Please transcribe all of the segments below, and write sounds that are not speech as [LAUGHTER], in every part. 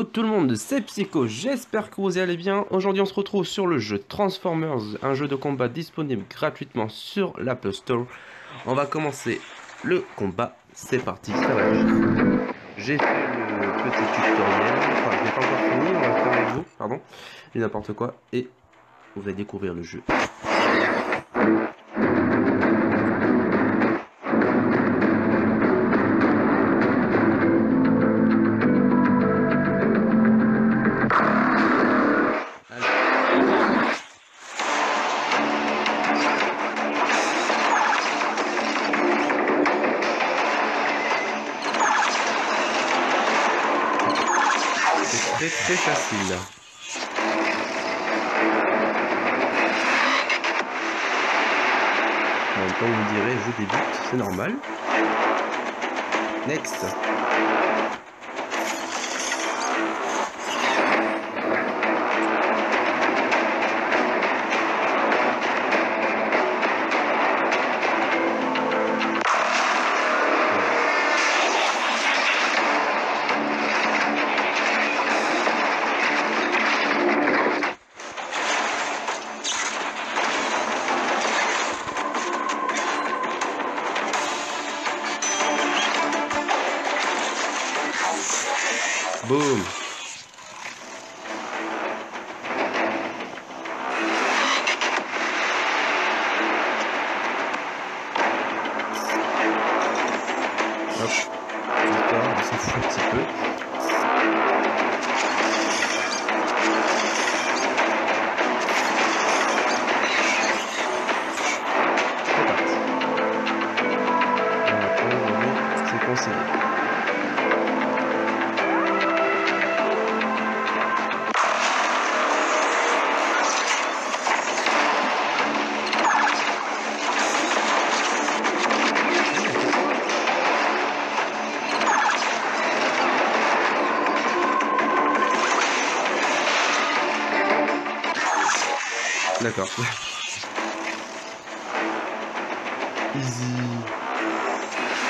Hello tout le monde, c'est Psycho, j'espère que vous allez bien. Aujourd'hui on se retrouve sur le jeu Transformers, un jeu de combat disponible gratuitement sur l'Apple Store. On va commencer le combat, c'est parti, ça va J'ai fait le petit tutoriel, enfin je n'ai pas encore fini, on va faire avec vous, pardon, n'importe quoi, et vous allez découvrir le jeu. Temps, vous direz, je débute, c'est normal. Next. D'accord. [LAUGHS]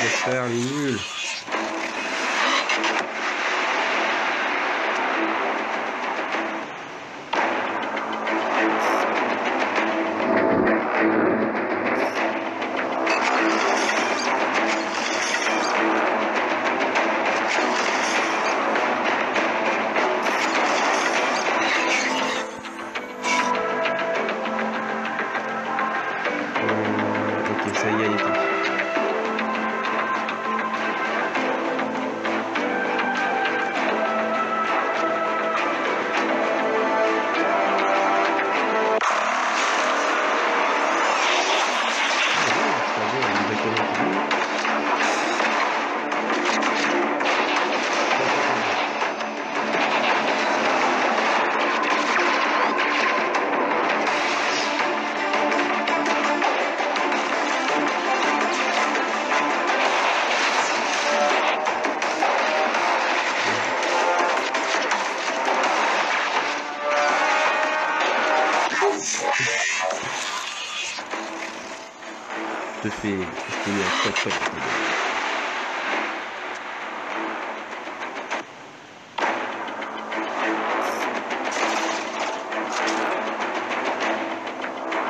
Laisse le faire, il est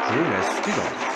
军人出动。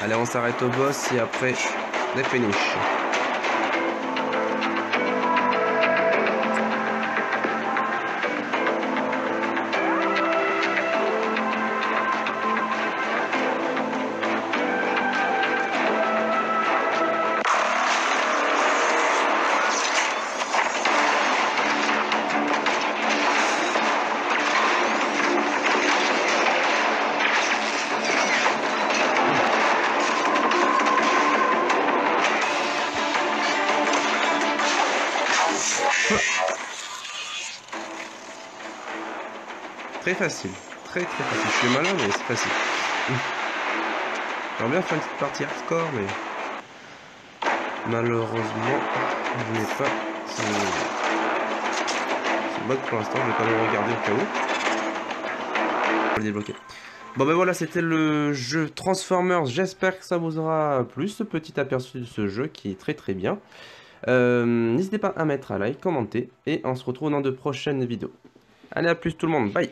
Allez, on s'arrête au boss et après, les finish. Très facile. Très très facile. Je suis malin, mais c'est facile. J'aimerais bien faire une petite partie hardcore, mais malheureusement, je n'ai pas ce, ce mode pour l'instant. Je vais quand même regarder au cas où. Pour le débloquer. Bon ben voilà, c'était le jeu Transformers. J'espère que ça vous aura plu, ce petit aperçu de ce jeu qui est très très bien. Euh, N'hésitez pas à mettre un like, commenter, et on se retrouve dans de prochaines vidéos. Allez, à plus tout le monde, bye